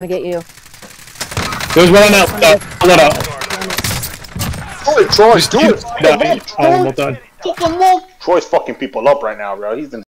to get you. There's one out. Uh, one out. Troy, it, Troy, do it! No, done. Troy's fucking people up right now, bro. He's in